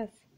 was